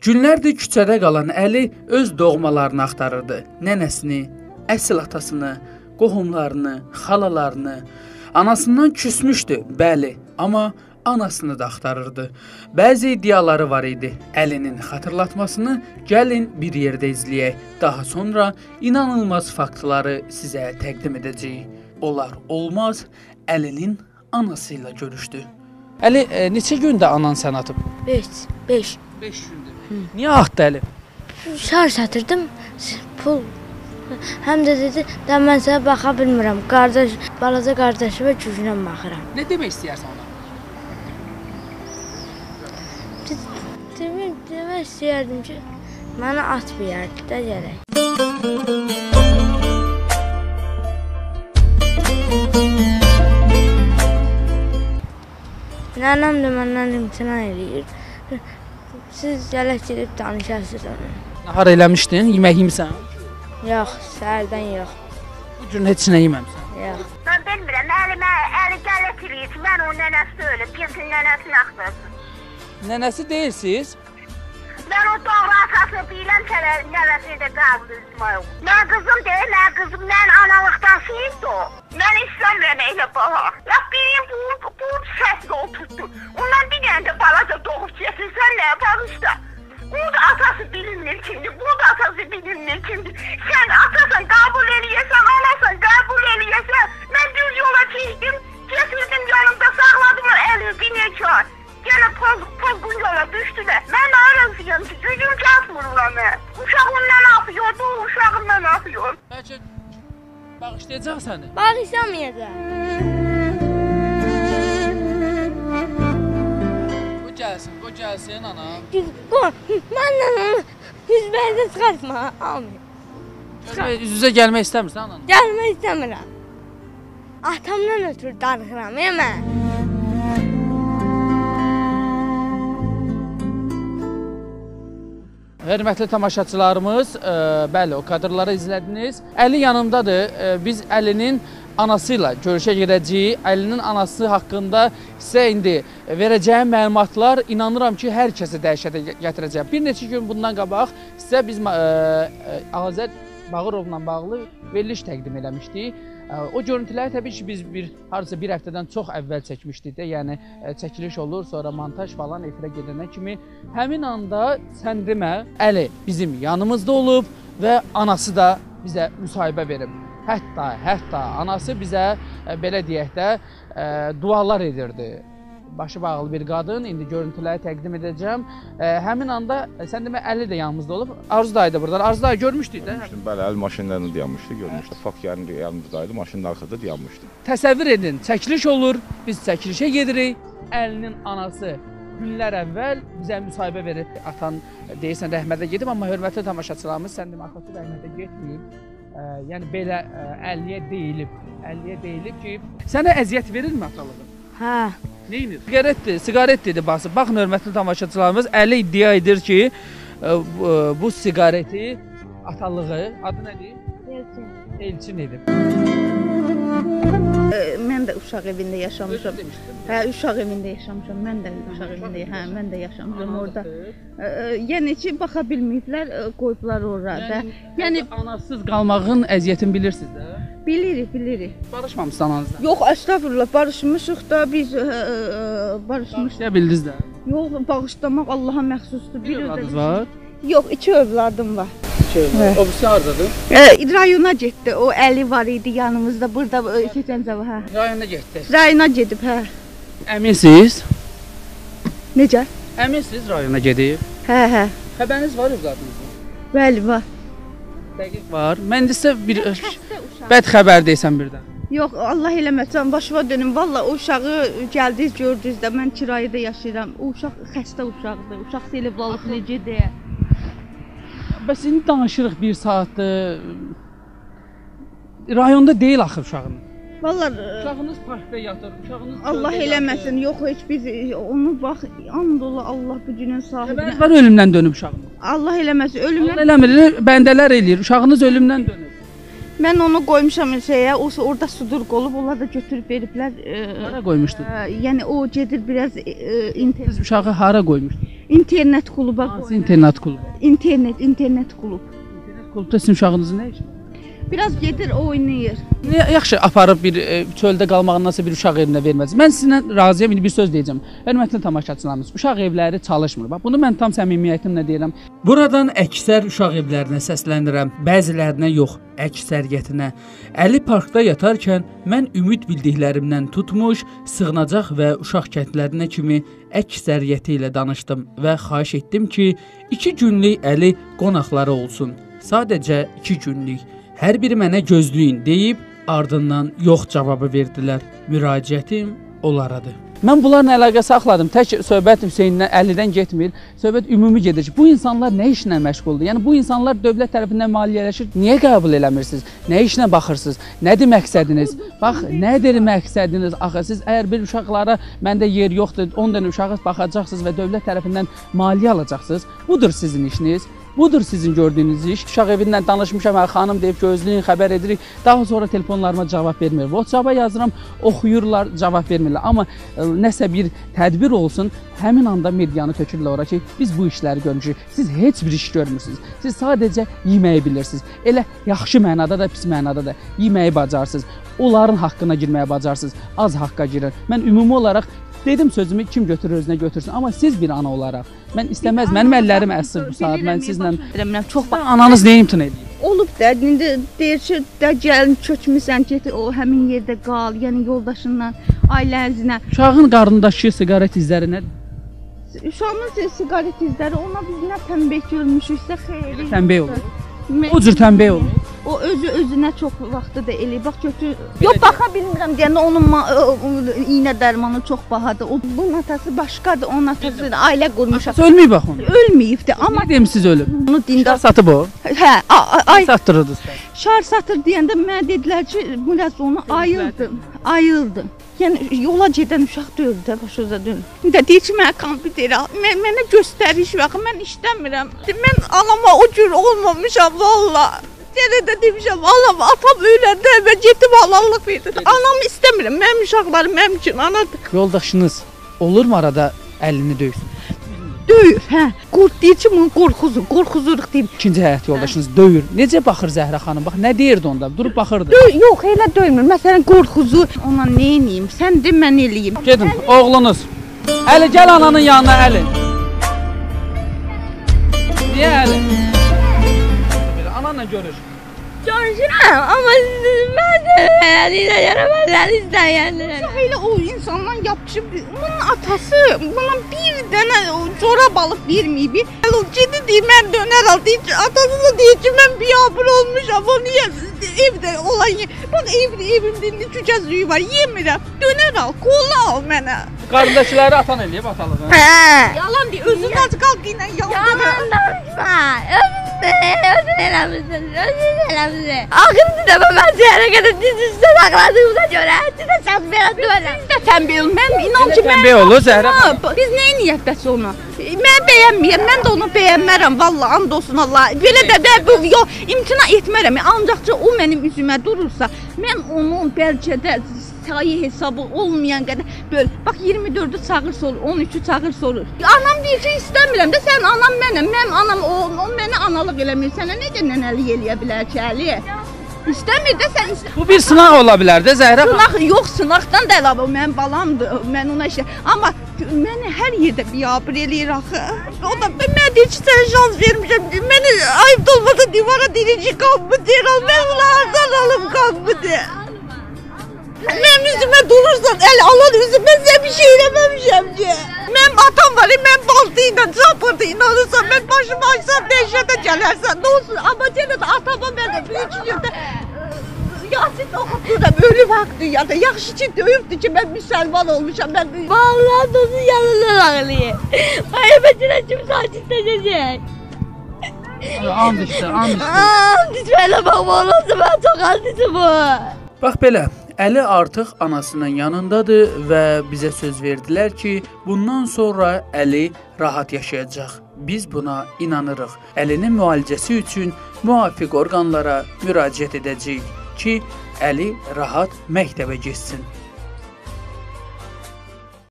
Günlərdir küçədə qalan Əli öz doğmalarını axtarırdı. Nənəsini, əsl atasını, qohumlarını, xalalarını. Anasından küsmüşdü, bəli, amma anasını da axtarırdı. Bəzi iddiaları var idi. Əlinin xatırlatmasını gəlin bir yerdə izləyək. Daha sonra inanılmaz faktları sizə təqdim edəcəyik. Onlar olmaz Əlinin anası ilə görüşdü. Əli, e, neçə gündə anan sən atıb? 5 5 5 gündür. Niyə atdı Əli? şar satırdım s- pul həm də dedi də mən sənə baxa bilmirəm. Qardaş, balaca qardaşıma güclə baxıram. Nə demək istəyirsən ona? Demək, demək istəyərdim ki, mənə atmayardı da gərək. Nənəm də məndən imtina eləyir. Siz gələk gedib danışasınız onunla. Nahar eləmişdin, yemək yemisən? Yox, səhərdən yox. Bu gün heç nə yeməmisən. Yox. Ben bilmirəm, əlimə, əli gələ tirir, mən onun nənəsi ölüb, kimsin nənəsini axtarsın. Nənəsi deyilsiz? Mən o doğru atasını biləm sənə nəvəsi də qaldı İsmail. Mən qızım deyil, mən qızım, mən analıqdan şeyimdi o. Mən istəmirəm elə bala. Ya birim bu, bu səsini oturtdu. Ondan bir dənə də balaca doğub getirsən nə yapar işte. Bu da atası bilinmir kimdir, bu da atası bilinmir kimdir. Bağışlayacaq səni. Bağışlamayacaq. Bu gəlsin, bu gəlsin ana. Məndən onu üzbəyidə çıxartma. Görmək üz-üzə gəlmək istəmirsən ana. Gəlmək istəmirəm. Atamdan ötürü darıxıram, ya Hörmətli tamaşaçılarımız, ə, bəli, o kadrları izlədiniz. Əli yanımdadır. Ə, biz Əlinin anası ilə görüşə gedəcəyik. Əlinin anası haqqında sizə indi verəcəyim məlumatlar inanıram ki, hər kəsi dəhşətə gə- gətirəcək. Bir neçə gün bundan qabaq sizə biz ə, ə, Azər Bağırovla bağlı veriliş təqdim eləmişdik. O görüntüləri təbii ki, biz bir harca bir həftədən çox əvvəl çəkmişdik də, yəni ə, çəkiliş olur, sonra montaj falan efirə gedənə kimi həmin anda sən demə, Əli bizim yanımızda olub və anası da bizə müsahibə verib. Hətta, hətta anası bizə belə deyək də dualar edirdi. Başı bağlı bir qadın. İndi görüntüləri təqdim edəcəm. Ə, həmin anda sən demə Əli də yanımızda olub. Arzu dayı da burdadır. Arzu dayı görmüşdük də. Görmüşdüm, bəli, əl maşınlarını dayanmışdı, görmüşdüm. Fakt yəni yanımızdaydı, maşının arxasında dayanmışdı. Təsəvvür edin, çəkiliş olur, biz çəkilişə gedirik. Əlinin anası günlər əvvəl bizə müsahibə verir. Atan deyirsən rəhmətə gedib, amma hörmətli tamaşaçılarımız sən demə atası rəhmətə getməyib. Ə, yəni belə ə, əlliyə deyilib. Əlliyə deyilib ki, sənə əziyyət verirmi atalığı? Hə. Neynir? Siqaretdir, siqaret dedi basıb. Baxın hörmətli tamaşaçılarımız, Əli iddia edir ki, ə, bu, bu siqareti atalığı adı nədir? Elçin. Elçin edib. Mən də uşaq evində yaşamışam. Hə, uşaq evində yaşamışam. Mən də uşaq evində, hə, mən də yaşamışam orada. Yəni ki, baxa bilməyiblər, qoyublar orada. Yəni, Yəni anasız qalmağın əziyyətini bilirsiniz də. bilirik, bilirik. Barışmamısınız ananızla. Yox, əstəğfurullah, barışmışıq da biz barışmışıq. Bağışlaya bildiniz də. Yox, bağışlamaq Allaha məxsusdur. Bir övladınız var. Yox, iki övladım var. Şey, o birisi hardadır? Ə, rayona getdi. O Əli var idi yanımızda. Burada keçən zaman, hə. Rayona getdi. Rayona gedib, hə. Əminsiz? Necə? Əminsiz rayona gedib? Hə, hə. Xəbəriniz var övladınızdan? Bəli, var. Dəqiq var. Mən isə bir bəd xəbər desəm birdən. Yox, Allah eləməsin, başıma dönüm. Valla o uşağı gəldiniz, gördünüz də mən kirayədə yaşayıram. O uşaq xəstə uşaqdır. Uşaq selevlalıq necədir? Bəs indi danışırıq 1 saatdır. Rayonda deyil axı uşağınız. Valla Uşağınız parkda yatır. Uşağınız Allah eləməsin. yatır. Yox, heç biz onu bax, and ola Allah bu günün sahibinə. Var ölümdən dönüb uşağınız. Allah eləməsin. Allah Ölümdən eləmir, bəndələr eləyir. Uşağınız ölümdən dönüb. mən onu qoymuşam şeyə, o orada sudur olub, onlar da götürüb veriblər. Hara E, qoymuşdunuz? e, yəni o gedir biraz e, internet. Siz uşağı hara qoymuşdunuz? İnternet kluba Hansı qoyun. internat klubu? İnternet, internet klub. Klubda sizin uşağınızın nə işi? Biraz gedir oynayır. Niyə yaxşı aparıb bir e, çöldə qalmağındansa bir uşaq evinə verməz. Mən sizinlə razıyam, indi bir söz deyəcəm. Hörmətli tamaşaçılarımız, uşaq evləri çalışmır. Bax bunu mən tam səmimiyyətimlə deyirəm. Buradan əksər uşaq evlərinə səslənirəm. Bəzilərinə yox, əksəriyyətinə. Əli parkda yatarkən mən ümid bildiklərimdən tutmuş, sığınacaq və uşaq kəndlərinə kimi əksəriyyəti ilə danışdım və xahiş etdim ki, 2 günlük Əli qonaqları olsun. Sadəcə 2 günlük. Hər biri mənə gözləyin deyib ardından yox cavabı verdilər. Müraciətim onlaradır. Mən bunlarla əlaqə saxladım. Tək söhbət Hüseyndən 50-dən getmir. Söhbət ümumi gedir. ki, Bu insanlar nə işlə məşğuldur? Yəni bu insanlar dövlət tərəfindən maliyyələşir. Niyə qəbul eləmirsiniz? Nə işlə baxırsınız? Nədir məqsədiniz? Bax, nədir məqsədiniz? Axı siz əgər bir uşaqlara məndə yer yoxdur, 10 dənə uşağa baxacaqsınız və dövlət tərəfindən maliyyə alacaqsınız. Budur sizin işiniz. Budur sizin gördüyünüz iş. Uşaq evindən danışmışam, xanım deyib gözləyin, xəbər edirik. Daha sonra telefonlarıma cavab vermir. WhatsApp-a yazıram, oxuyurlar, cavab vermirlər. Amma ə, nəsə bir tədbir olsun, həmin anda medianı tökürlər ora ki, biz bu işləri görmüşük. Siz heç bir iş görmürsüz. Siz sadəcə yeməyi bilirsiniz. Elə yaxşı mənada da, pis mənada da yeməyi bacarsınız. Onların haqqına girməyə bacarsınız. Az haqqa girin. Mən ümumi olaraq Dedim sözümü kim götürür özünə götürsün. Amma siz bir ana olaraq mən istəməz mənim əllərim əsir bu saat. Mən sizlə Bilmirəm, çox bax. ananız nə imtina edir? Olub da indi deyir ki, də gəlin köçmüsən, get o həmin yerdə qal, yəni yoldaşınla, ailəzinlə. Uşağın qarnındakı siqaret izləri nədir? Uşağımın si- siqaret izləri ona biz nə tənbeh görmüşüksə xeyri. Tənbeh olur. O cür tənbeh olur. O özü özünə çox vaxtı da elə. Bax götür. Yox baxa bilmirəm deyəndə onun iynə dərmanı çox bahadır. O bunun atası başqadır, onun atası da ailə bax onu. Ölməyib də, amma Amma demisiz ölüb. onu Dindar satıb o. hə, ay Satdırırdınız. şar satır deyəndə mənə dedilər ki, biraz onu ayıldım. Ayıldım. Yəni yola gedən uşaq deyil də, başınıza dönün. İndi deyir ki, mənə kompüter al. Mən, mənə göstəriş var. Mən işləmirəm. Mən anama o cür olmamışam valla. Yenə də demişəm, anam atam öləndə əvvəl getib halalıq verdi. Anam istəmirəm. Mənim uşaqlarım mənim üçün anadır. Yoldaşınız olurmu arada əlini döysün? Döyür, hə. Qurd deyir ki, bunu qorxuzur, qorxuzuruq deyir. İkinci həyat yoldaşınız döyür. Necə baxır Zəhra xanım? Bax nə deyirdi onda? Durub baxırdı. Döy, yox, elə döymür. Məsələn, qorxuzur. Ona nə edeyim? Sən de mən eləyim. Gedin, oğlunuz. Əli gəl ananın yanına Əli. Niyə Əli? Ananla görüş. Görüşürəm, amma mən həyalilə yaramazlar istəyənlər. Uşaq elə o insandan yapışıb, bunun atası buna bir dənə corab alıb verməyib. Elə o gedi deyir, mən dönər al deyir ki, atası da deyir ki, mən biabır olmuşam, o niyə evdə olan. Bax evdə evimdə indi cücə suyu var, yemirəm. Dönər al, kola al mənə. Qardaşları atan eləyib atalığı. Hə. Yalan deyir, özün ac qalq ilə yalan. Yalan danışma. Axırıncı dəfə mən səni hərəkət etdiniz üstə saxladığımda görə sizə şans verədim. Biz də tənbih mən inan ki, mən Tənbeh olur Zəhra. Biz nə edək bəs onu? Mən bəyənməyəm, mən də onu bəyənmərəm vallah, and olsun Allah. Belə də də bu yox, imtina etmərəm. Ancaq o mənim üzümə durursa, mən onun bəlkə də sayı hesabı olmayan qədər böl. Bax 24-ü çağır sorur, 13-ü çağır sorur. Anam deyir ki, istəmirəm də sən anam mənəm. Mənim anam o, o mənə analıq eləmir. Sənə necə nənəlik eləyə bilər ki, Əli? İstəmir də sən istə Bu bir sınaq ola bilər də Zəhra. Sınaq yox, sınaqdan da əlavə mənim balamdır. Mən ona işlə. Amma məni hər yerdə biabır eləyir axı. O da mən ki, sənə şans vermişəm. Məni ayıb olmasa divara dirici qapı deyir. Mən onlardan alım qapı deyir. Mənim üzümə durursan, əl alan üzümə sən bir şey eləməmişəm ki. Mənim atam var, mən baltı ilə, çapırdı ilə alırsan, mən başımı açsam dəhşətə gələrsən. Nə olsun, amma yenə də atama mən də bir iki yerdə Yasin oxutduram, ölüm haqq dünyada. Yaxşı ki, döyübdü ki, mən müsəlman olmuşam. Mən Vallahi onun yanından ağlayır. Ay bacına kim saçıstacacak? And işte, and işte. Aa, lütfen bakma olursa ben çok aldıysa bu. Bax belə, Əli artıq anasının yanındadır və bizə söz verdilər ki, bundan sonra Əli rahat yaşayacaq. Biz buna inanırıq. Əlinin müalicəsi üçün müvafiq orqanlara müraciət edəcəyik ki, Əli rahat məktəbə getsin.